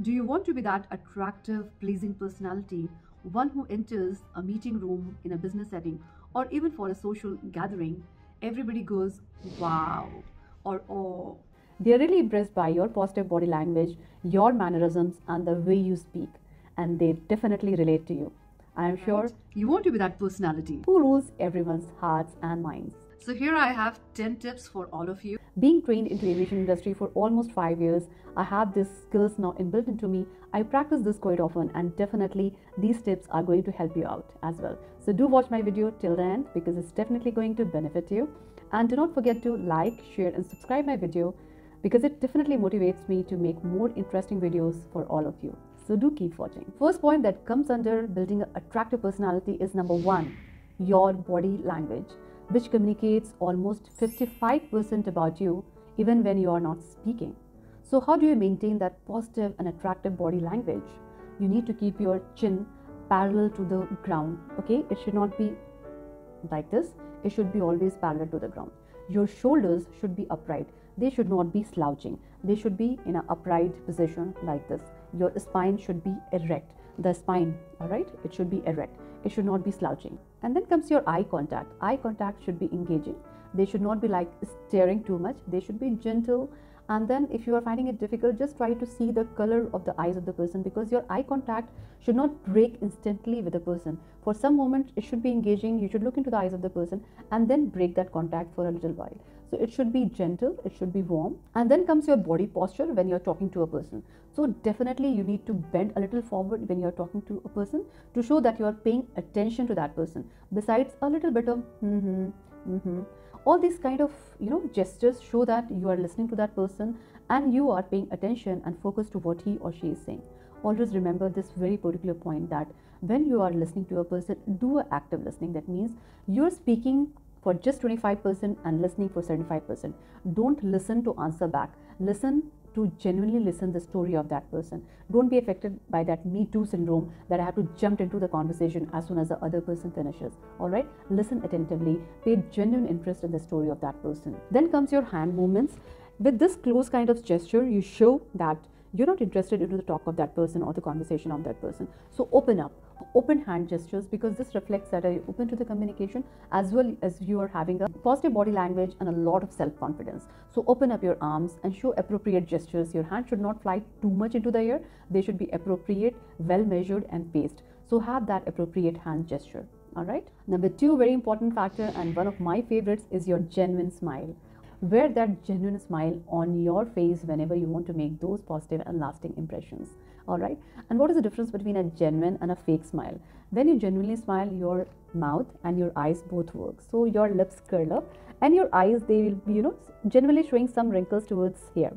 Do you want to be that attractive, pleasing personality, one who enters a meeting room in a business setting or even for a social gathering? Everybody goes, wow, or oh. They're really impressed by your positive body language, your mannerisms, and the way you speak, and they definitely relate to you. I am sure You want to be that personality. who rules everyone's hearts and minds. So here I have 10 tips for all of you. Being trained into aviation industry for almost five years, I have these skills now inbuilt into me. I practice this quite often, and definitely these tips are going to help you out as well. So do watch my video till the end because it's definitely going to benefit you. And do not forget to like, share, and subscribe my video because it definitely motivates me to make more interesting videos for all of you. So do keep watching. First point that comes under building an attractive personality is number one, your body language, which communicates almost 55% about you even when you are not speaking. So, how do you maintain that positive and attractive body language? You need to keep your chin parallel to the ground, okay? It should not be like this, it should be always parallel to the ground. Your shoulders should be upright, they should not be slouching, they should be in an upright position like this. Your spine should be erect. The spine, all right, it should be erect, it should not be slouching. And then comes your eye contact. Eye contact should be engaging, they should not be like staring too much, they should be gentle. And then if you are finding it difficult just try to see the color of the eyes of the person because your eye contact should not break instantly with the person. For some moment it should be engaging. You should look into the eyes of the person and then break that contact for a little while so it should be gentle it should be warm and then comes your body posture when you're talking to a person. So definitely you need to bend a little forward when you're talking to a person to show that you are paying attention to that person. Besides a little bit of mm-hmm, mm-hmm. All these kind of you know gestures show that you are listening to that person and you are paying attention and focus to what he or she is saying. Always remember this very particular point that when you are listening to a person do a active listening. That means you're speaking for just 25% and listening for 75% don't listen to answer back. Listen to genuinely listen the story of that person. Don't be affected by that me too syndrome that i have to jump into the conversation as soon as the other person finishes. All right? Listen attentively. Pay genuine interest in the story of that person. Then comes your hand movements. With this close kind of gesture you show that you're not interested into the talk of that person or the conversation of that person. So open up open hand gestures because this reflects that you're open to the communication as well as you are having a positive body language and a lot of self confidence so open up your arms and show appropriate gestures. Your hand should not fly too much into the air. They should be appropriate well measured and paced. So have that appropriate hand gesture. All right? Number two very important factor and one of my favorites is your genuine smile. Wear that genuine smile on your face whenever you want to make those positive and lasting impressions all right? And what is the difference between a genuine and a fake smile? When you genuinely smile your mouth and your eyes both work. So your lips curl up and your eyes they will be you know genuinely showing some wrinkles towards here.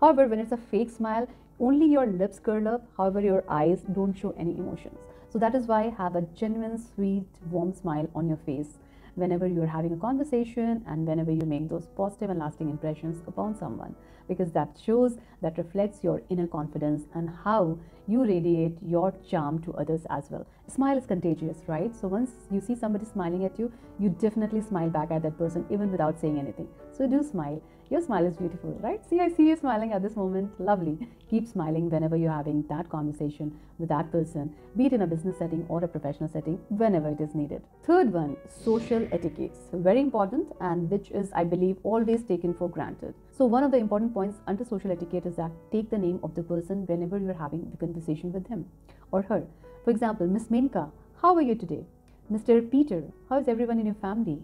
However when it's a fake smile only your lips curl up. However your eyes don't show any emotions. So that is why have a genuine sweet warm smile on your face whenever you're having a conversation and whenever you make those positive and lasting impressions upon someone because that shows that reflects your inner confidence and how you radiate your charm to others as well smile is contagious right so once you see somebody smiling at you you definitely smile back at that person even without saying anything so do smile your smile is beautiful, right? See, I see you smiling at this moment. Lovely. Keep smiling whenever you're having that conversation with that person, be it in a business setting or a professional setting, whenever it is needed. Third one, social etiquettes. Very important and which is, I believe, always taken for granted. So, one of the important points under social etiquette is that take the name of the person whenever you're having the conversation with him or her. For example, Miss Menka, how are you today? Mr. Peter, how is everyone in your family?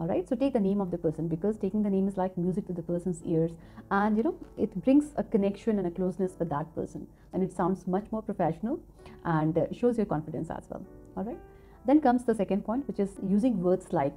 all right so take the name of the person because taking the name is like music to the person's ears and you know it brings a connection and a closeness with that person and it sounds much more professional and uh, shows your confidence as well all right then comes the second point which is using words like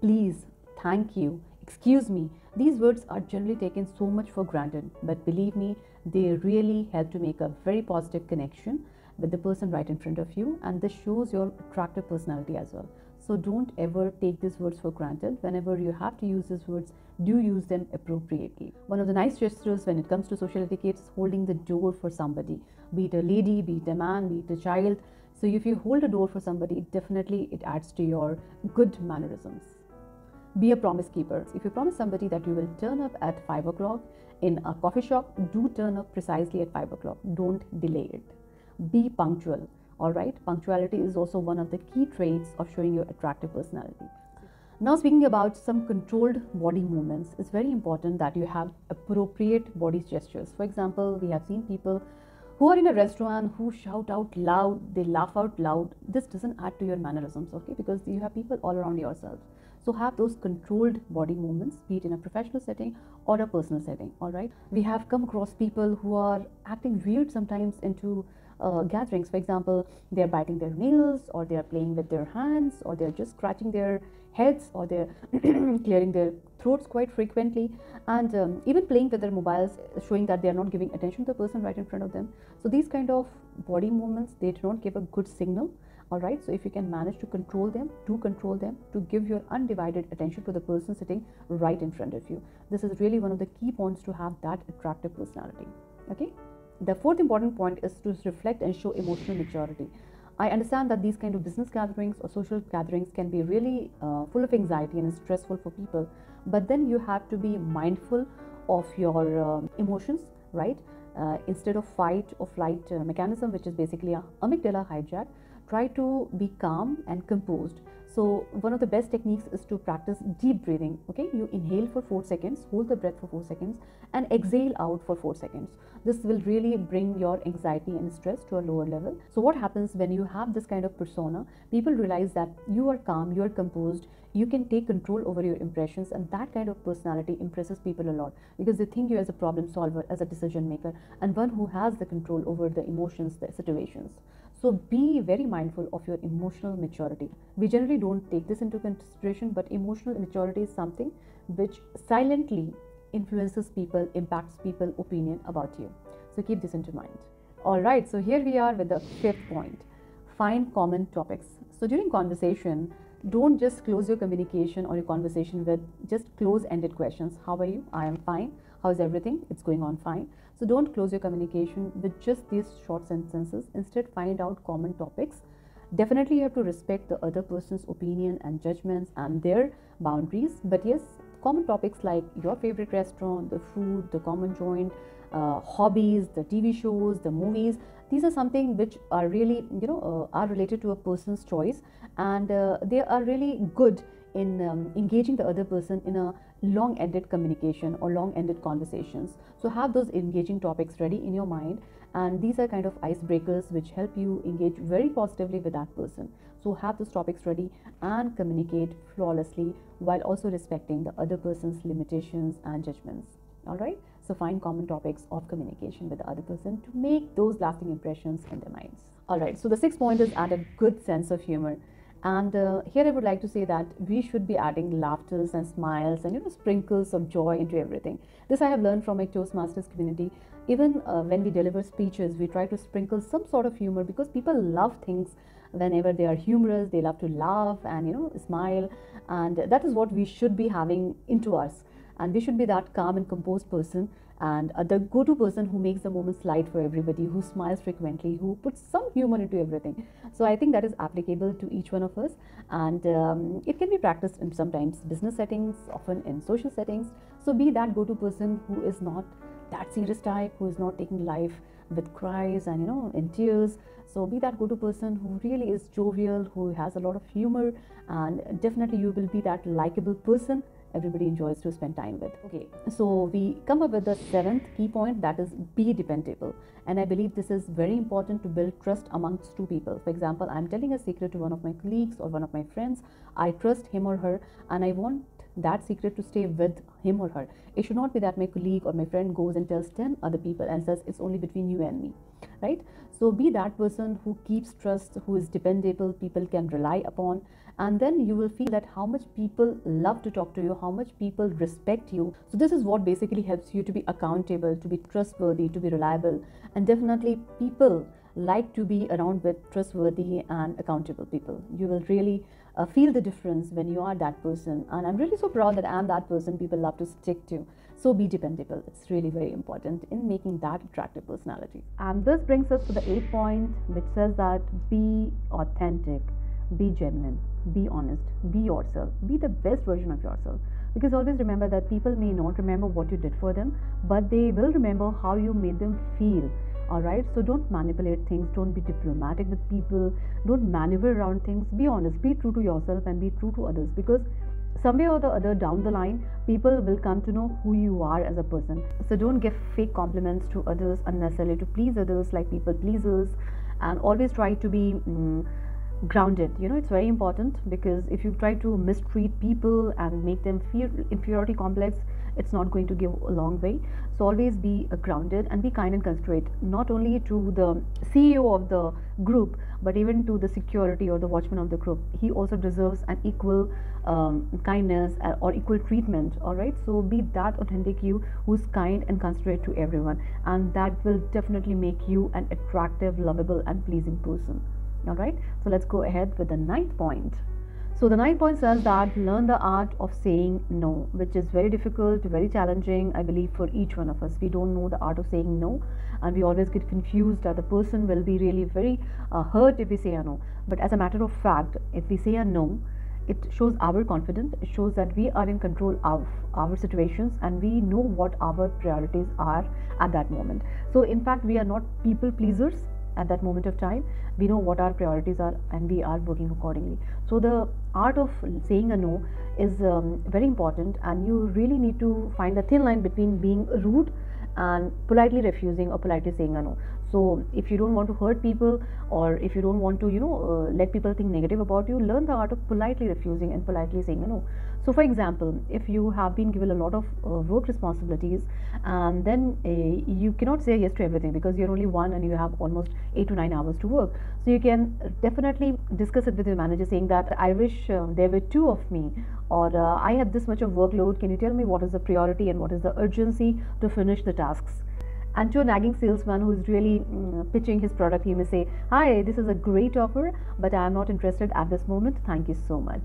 please thank you excuse me these words are generally taken so much for granted but believe me they really help to make a very positive connection with the person right in front of you and this shows your attractive personality as well so don't ever take these words for granted. Whenever you have to use these words, do use them appropriately. One of the nice gestures when it comes to social etiquette is holding the door for somebody, be it a lady, be it a man, be it a child. So if you hold a door for somebody, definitely it adds to your good mannerisms. Be a promise keeper. If you promise somebody that you will turn up at 5 o'clock in a coffee shop, do turn up precisely at 5 o'clock. Don't delay it. Be punctual. All right, punctuality is also one of the key traits of showing your attractive personality. Now, speaking about some controlled body movements, it's very important that you have appropriate body gestures. For example, we have seen people who are in a restaurant who shout out loud, they laugh out loud. This doesn't add to your mannerisms, okay? Because you have people all around yourself. So have those controlled body movements, be it in a professional setting or a personal setting. All right. We have come across people who are acting weird sometimes into uh, gatherings. For example, they're biting their nails, or they're playing with their hands, or they're just scratching their heads, or they're clearing their throats quite frequently, and um, even playing with their mobiles, showing that they are not giving attention to the person right in front of them. So these kind of body movements they do not give a good signal. All right. So if you can manage to control them, do control them to give your undivided attention to the person sitting right in front of you. This is really one of the key points to have that attractive personality. Okay. The fourth important point is to reflect and show emotional maturity. I understand that these kind of business gatherings or social gatherings can be really uh, full of anxiety and stressful for people, but then you have to be mindful of your um, emotions, right? Uh, instead of fight or flight uh, mechanism, which is basically a amygdala hijack, try to be calm and composed so one of the best techniques is to practice deep breathing. Okay, you inhale for four seconds, hold the breath for four seconds, and exhale out for four seconds. This will really bring your anxiety and stress to a lower level. So what happens when you have this kind of persona? People realize that you are calm, you are composed, you can take control over your impressions and that kind of personality impresses people a lot because they think you as a problem solver as a decision maker and one who has the control over the emotions the situations so be very mindful of your emotional maturity. We generally don't take this into consideration, but emotional maturity is something which silently influences people, impacts people' opinion about you. So keep this into mind. All right, so here we are with the fifth point find common topics. So during conversation, don't just close your communication or your conversation with just close ended questions. How are you? I am fine. How's everything? It's going on fine. So don't close your communication with just these short sentences. Instead, find out common topics. Definitely, you have to respect the other person's opinion and judgments and their boundaries. But yes, common topics like your favorite restaurant, the food, the common joint, uh, hobbies, the TV shows, the movies. These are something which are really, you know, uh, are related to a person's choice, and uh, they are really good in um, engaging the other person in a long ended communication or long ended conversations. So, have those engaging topics ready in your mind, and these are kind of icebreakers which help you engage very positively with that person. So, have those topics ready and communicate flawlessly while also respecting the other person's limitations and judgments. All right, so find common topics of communication with the other person to make those lasting impressions in their minds. All right, so the sixth point is add a good sense of humor. And uh, here I would like to say that we should be adding laughters and smiles and you know sprinkles of joy into everything. This I have learned from my Toastmasters community. Even uh, when we deliver speeches, we try to sprinkle some sort of humor because people love things whenever they are humorous. They love to laugh and you know smile, and that is what we should be having into us. And we should be that calm and composed person and uh, the go-to person who makes the moments light for everybody who smiles frequently who puts some humor into everything. So i think that is applicable to each one of us. And um, it can be practiced in sometimes business settings often in social settings. So be that go-to person who is not that serious type who is not taking life with cries and you know in tears. So be that go-to person who really is jovial who has a lot of humor. And definitely you will be that likable person everybody enjoys to spend time with. Okay, so we come up with the seventh key point that is be dependable. And I believe this is very important to build trust amongst two people. For example, I'm telling a secret to one of my colleagues or one of my friends. I trust him or her, and I want that secret to stay with him or her. It should not be that my colleague or my friend goes and tells 10 other people and says it's only between you and me, right? So be that person who keeps trust, who is dependable, people can rely upon, and then you will feel that how much people love to talk to you how much people respect you so this is what basically helps you to be accountable to be trustworthy to be reliable and definitely people like to be around with trustworthy and accountable people. You will really uh, feel the difference when you are that person. And i'm really so proud that i'm that person people love to stick to. So be dependable. It's really very important in making that attractive personality. And this brings us to the eighth point which says that be authentic be genuine, be honest, be yourself, be the best version of yourself. Because always remember that people may not remember what you did for them, but they will remember how you made them feel. All right, so don't manipulate things, don't be diplomatic with people, don't maneuver around things. Be honest, be true to yourself, and be true to others because somewhere or the other down the line people will come to know who you are as a person. So don't give fake compliments to others unnecessarily to please others like people pleasers. And always try to be um, grounded. You know it's very important because if you try to mistreat people and make them feel inferiority complex it's not going to give a long way. So always be uh, grounded and be kind and considerate not only to the ceo of the group but even to the security or the watchman of the group. He also deserves an equal um, kindness uh, or equal treatment all right? So be that authentic you who's kind and considerate to everyone and that will definitely make you an attractive lovable and pleasing person all right? So let's go ahead with the ninth point so the ninth point says that learn the art of saying no which is very difficult very challenging i believe for each one of us. We don't know the art of saying no and we always get confused that the person will be really very uh, hurt if we say a no. But as a matter of fact if we say a no it shows our confidence. It shows that we are in control of our situations and we know what our priorities are at that moment. So in fact we are not people pleasers at that moment of time we know what our priorities are and we are working accordingly. So the art of saying a no is um, very important and you really need to find the thin line between being rude and politely refusing or politely saying a no. So if you don't want to hurt people or if you don't want to you know uh, let people think negative about you learn the art of politely refusing and politely saying a no. So for example if you have been given a lot of uh, work responsibilities and then uh, you cannot say yes to everything because you're only one and you have almost 8 to 9 hours to work. So you can definitely discuss it with your manager saying that i wish uh, there were two of me or uh, i have this much of workload can you tell me what is the priority and what is the urgency to finish the tasks and to a nagging salesman who is really mm, pitching his product, he may say, Hi, this is a great offer, but I am not interested at this moment. Thank you so much.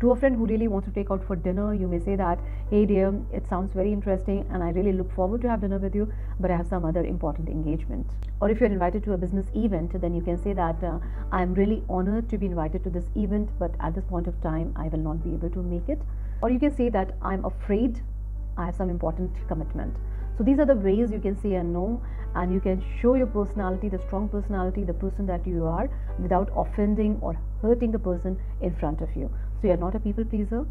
To a friend who really wants to take out for dinner, you may say that, Hey dear, it sounds very interesting and I really look forward to have dinner with you, but I have some other important engagement. Or if you're invited to a business event, then you can say that uh, I'm really honored to be invited to this event, but at this point of time, I will not be able to make it. Or you can say that I'm afraid I have some important commitment. So these are the ways you can say a no and you can show your personality, the strong personality, the person that you are without offending or hurting the person in front of you. So you're not a people pleaser,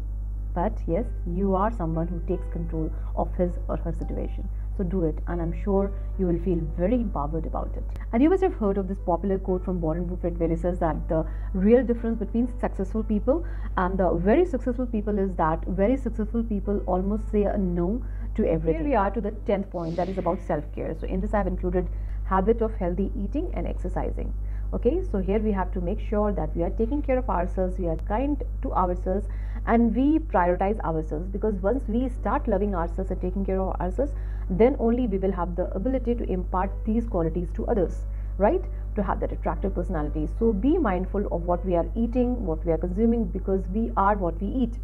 but yes, you are someone who takes control of his or her situation. So do it, and I'm sure you will feel very empowered about it. And you must have heard of this popular quote from Warren Buffett where he says that the real difference between successful people and the very successful people is that very successful people almost say a no to everything. Here we are to the 10th point that is about self care. So, in this, I've included habit of healthy eating and exercising. Okay, so here we have to make sure that we are taking care of ourselves, we are kind to ourselves, and we prioritize ourselves because once we start loving ourselves and taking care of ourselves, then only we will have the ability to impart these qualities to others right? To have that attractive personality. So be mindful of what we are eating what we are consuming because we are what we eat.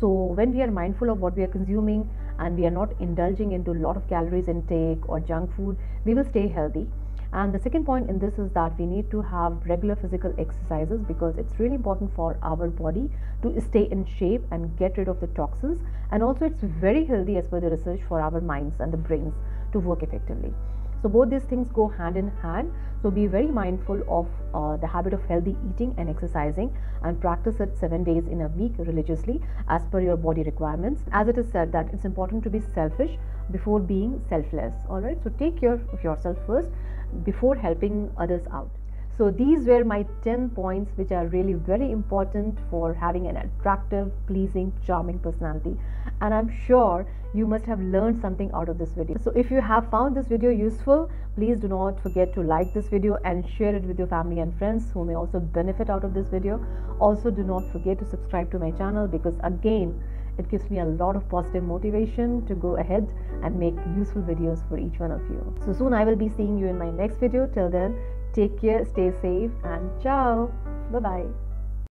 So when we are mindful of what we are consuming and we are not indulging into a lot of calories intake or junk food, we will stay healthy. And the second point in this is that we need to have regular physical exercises because it's really important for our body to stay in shape and get rid of the toxins. And also, it's very healthy as per the research for our minds and the brains to work effectively. So both these things go hand in hand. So be very mindful of uh, the habit of healthy eating and exercising and practice it seven days in a week religiously as per your body requirements. As it is said that it's important to be selfish before being selfless. Alright, so take care of yourself first before helping others out. So these were my 10 points which are really very important for having an attractive, pleasing, charming personality. And I'm sure you must have learned something out of this video. So if you have found this video useful, please do not forget to like this video and share it with your family and friends who may also benefit out of this video. Also do not forget to subscribe to my channel because again, it gives me a lot of positive motivation to go ahead and make useful videos for each one of you. So soon I will be seeing you in my next video. Till then, Take care, stay safe, and ciao. Bye bye.